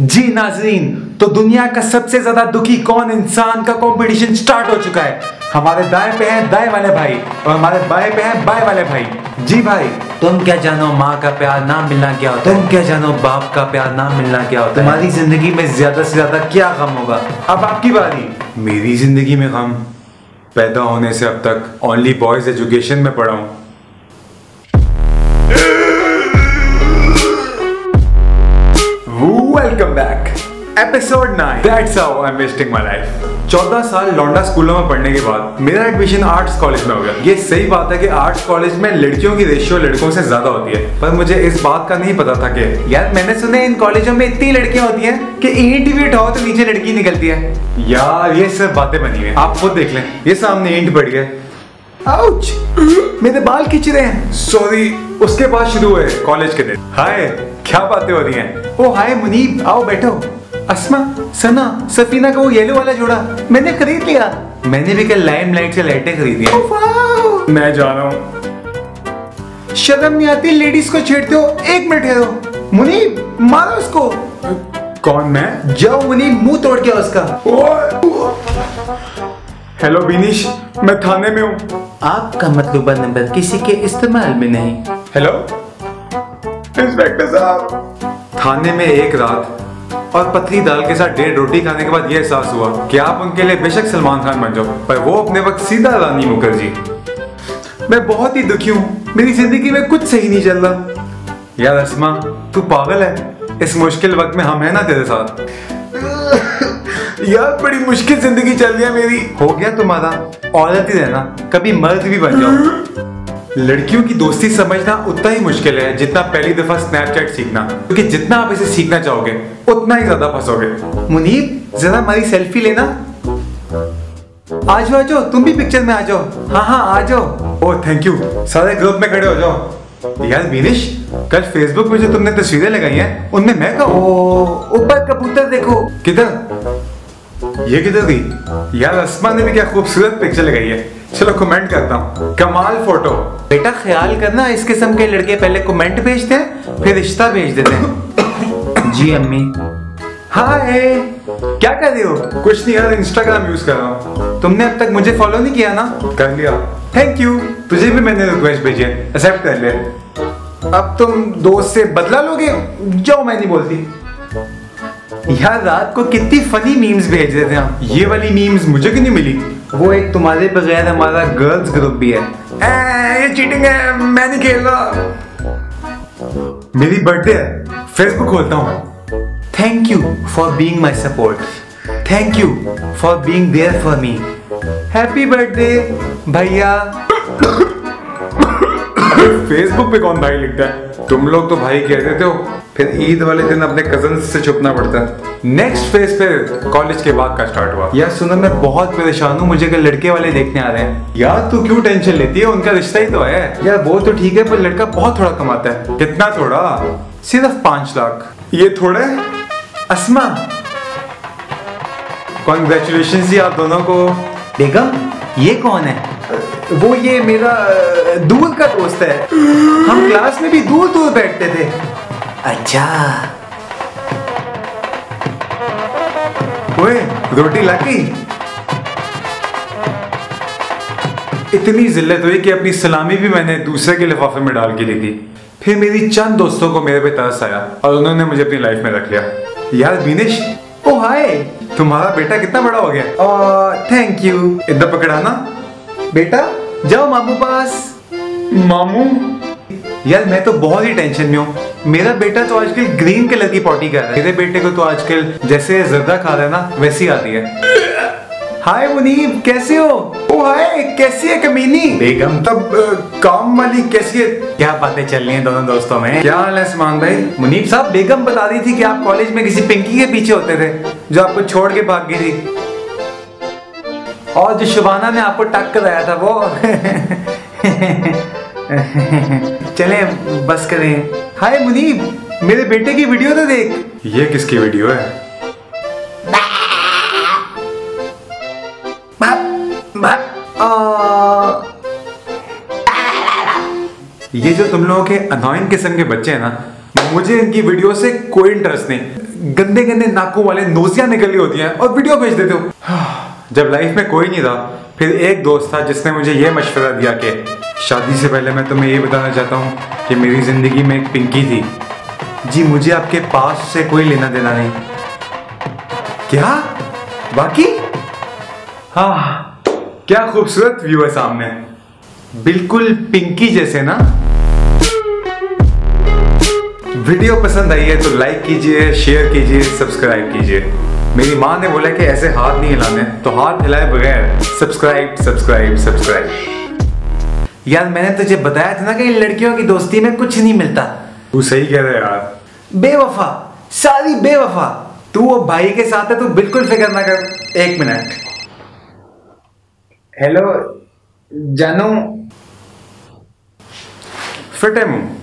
जी नाजरीन तो दुनिया का सबसे ज़्यादा दुखी कौन इंसान का कंपटीशन स्टार्ट हो चुका है? हमारे दाएँ पे हैं, दाएँ वाले भाई, और हमारे बाएँ पे हैं, बाएँ वाले भाई। जी भाई, तुम क्या जानो माँ का प्यार ना मिलना क्या होता है? तुम क्या जानो बाप का प्यार ना मिलना क्या होता है? तुम्हारी ज़िंदगी में ज़्यादा से ज़्यादा क्या गम होगा? अब आपकी बारी। मेरी ज़िंदगी में गम पैदा होने से अब तक ओनली बॉयज़ एजुकेशन में पढ़ा हूँ। Episode 9 that's how I am wasting my life 14 साल लौंडा स्कूलों में पढ़ने के बाद मेरा एडमिशन आर्ट्स कॉलेज में हो गया। ये सही बात है कि आर्ट्स कॉलेज में लड़कियों की रेशियो लड़कों से ज़्यादा होती है। पर मुझे इस बात का नहीं पता था कि यार मैंने सुना इन कॉलेजों में इतनी लड़कियाँ होती हैं कि ईंट भी उठाओ तो नीचे लड़की निकलती है। यार ये सब बातें बनी हुई आप खुद देख लें। ये सामने ईंट पड़ गया आउच मेरे बाल खींच रहे हैं। सॉरी उसके बाद शुरू हुए कॉलेज के दिन। हाय क्या बातें हो रही हैं? ओ हाय मुनीब आओ बैठो। अस्मा सना सफीना का वो येलो वाला जोड़ा मैंने खरीद लिया। मैंने भी कल लाइम लाइट से लाइटें खरीदी मैं जा रहा हूँ। शर्म नहीं आती लेडीज़ को छेड़ते हो एक मिनट ठहरो मुनीब मारो उसको। कौन मैं? जाओ मुनीब मुँह तोड़ के उसका। हेलो बिनीश मैं थाने में हूँ। आपका मतलूबा नंबर किसी के इस्तेमाल में नहीं। हेलो इंस्पेक्टर साहब। थाने में एक रात और पतली दाल के साथ डेढ़ रोटी खाने के बाद यह एहसास हुआ कि आप उनके लिए बेशक सलमान खान बन जाओ, पर वो अपने वक्त सीधा रानी मुखर्जी। मैं बहुत ही दुखी हूँ। मेरी ज़िंदगी में कुछ सही नहीं चल रहा। यार अस्मा, तू पागल है। इस मुश्किल वक्त में हम है ना तेरे साथ। यार, बड़ी मुश्किल ज़िंदगी चल रही है मेरी। हो गया तुम्हारा। औरत ही रहना। कभी मर्द भी बन जाओ। लड़कियों की दोस्ती समझना उतना ही मुश्किल है जितना पहली दफ़ा स्नैपचैट सीखना। क्योंकि जितना आप इसे सीखना चाहोगे उतना ही ज़्यादा फंसोगे। मुनीब जरा हमारी सेल्फी लेना। आ जाओ आ जाओ तुम भी पिक्चर में आ जाओ। हाँ हाँ आ जाओ। ओ थैंक यू सारे ग्रुप में खड़े हो जाओ। यार मीनिश कल फेसबुक पे जो तुमने तस्वीरें लगाई हैं उनमें मैं कहा ऊपर कबूतर देखो। किधर? ये किधर गई यार अस्मा ने भी क्या खूबसूरत पिक्चर लगाई है। चलो कमेंट करता हूँ। कमाल फ़ोटो बेटा ख्याल करना इस किस्म के लड़के पहले कमेंट भेजते हैं फिर रिश्ता भेज देते हैं। जी अम्मी। हाय क्या कर रहे हो? कुछ नहीं यार इंस्टाग्राम यूज़ कर रहा हूँ। तुमने अब तक मुझे फॉलो नहीं किया ना? कर लिया। थैंक यू तुझे भी मैंने रिक्वेस्ट भेजी है। एक्सेप्ट कर ले। अब तुम दोस्त से बदला लोगे? जाओ मैं नहीं बोलती। यार रात को कितनी फनी मीम्स भेज रहे थे ये वाली मीम्स मुझे क्यों नहीं मिली? वो एक तुम्हारे बगैर हमारा गर्ल्स ग्रुप भी है। ए, ये चीटिंग है मैं नहीं खेल रहा। मेरी बर्थडे है फेसबुक खोलता हूँ। Thank you for being my support thank you for being there for me happy birthday भैया। फेसबुक पे कौन भाई लिखता है? तुम लोग तो भाई कह देते हो। फिर ईद वाले दिन अपने कज़न से छुपना पड़ता है। नेक्स्ट फ़ेज़ फिर कॉलेज के बाद का स्टार्ट हुआ। यार सुनो, मैं बहुत परेशान हूँ। मुझे कल लड़के वाले देखने आ रहे हैं। यार, तू क्यों टेंशन लेती है? उनका रिश्ता ही तो है। यार, वो तो ठीक है, पर लड़का बहुत थोड़ा कमाता है। कितना थोड़ा? सिर्फ़ पाँच लाख। ये थोड़े? असमा। कॉन्ग्रेचुलेशन जी आप दोनों को। बेगम, ये कौन है? वो ये मेरा दूर का दोस्त है। हम क्लास में भी दूर दूर बैठते थे। अच्छा। ओए रोटी लाकी इतनी जिल्लत हुई कि अपनी सलामी भी मैंने दूसरे के लिफाफे में डाल के ली थी फिर मेरी चंद दोस्तों को मेरे पे तरस आया और उन्होंने मुझे अपनी लाइफ में रख लिया। यार बीनेश ओ हाय तुम्हारा बेटा कितना बड़ा हो गया? थैंक यू इधर पकड़ाना बेटा जाओ मामू पास। मामू? यार मैं तो बहुत ही टेंशन में हूँ। मेरा बेटा तो आजकल ग्रीन कलर की पॉटी कर रहा है। मेरे बेटे को तो आजकल जैसे जर्दा खा रहा है ना वैसी आती है। हाय मुनीब कैसे हो? ओ हाय कैसी है कमीनी? बेगम तब काम वाली कैसी है? क्या बातें चल रही हैं दोनों दोस्तों में? क्या हाल है समान भाई? मुनीब साहब बेगम बता रही थी कि आप कॉलेज में किसी पिंकी के पीछे होते थे जो आपको छोड़ के भाग गई थी। और जो शुभाना ने आपको टक कराया था वो चले बस करें। हाय मुनीब मेरे बेटे की वीडियो तो देख। ये किसकी वीडियो है? ये जो तुम लोगों के अनोइंग किस्म के बच्चे हैं ना मुझे इनकी वीडियो से कोई इंटरेस्ट नहीं। गंदे गंदे नाकों वाले नोजियाँ निकल रही होती हैं और वीडियो भेज देते हो। जब लाइफ में कोई नहीं था, फिर एक दोस्त था जिसने मुझे ये मशवरा दिया कि शादी से पहले मैं तुम्हें ये बताना चाहता हूँ कि मेरी ज़िंदगी में एक पिंकी थी। जी, मुझे आपके पास से कोई लेना देना नहीं। क्या? बाकी? हाँ क्या खूबसूरत व्यू है सामने। बिल्कुल पिंकी जैसे ना। वीडियो पसंद आई है तो लाइक कीजिए शेयर कीजिए सब्सक्राइब कीजिए। मेरी माँ ने बोला कि ऐसे हाथ नहीं हिलाने तो हाथ हिलाए बगैर सब्सक्राइब सब्सक्राइब सब्सक्राइब यार मैंने तुझे बताया था ना कि इन लड़कियों की दोस्ती में कुछ नहीं मिलता। तू सही कह रहा है यार। बेवफा सारी बेवफा। तू वो भाई के साथ है तू बिल्कुल फ़िक्र ना कर। एक मिनट। हेलो जानू? फिट है मुँह।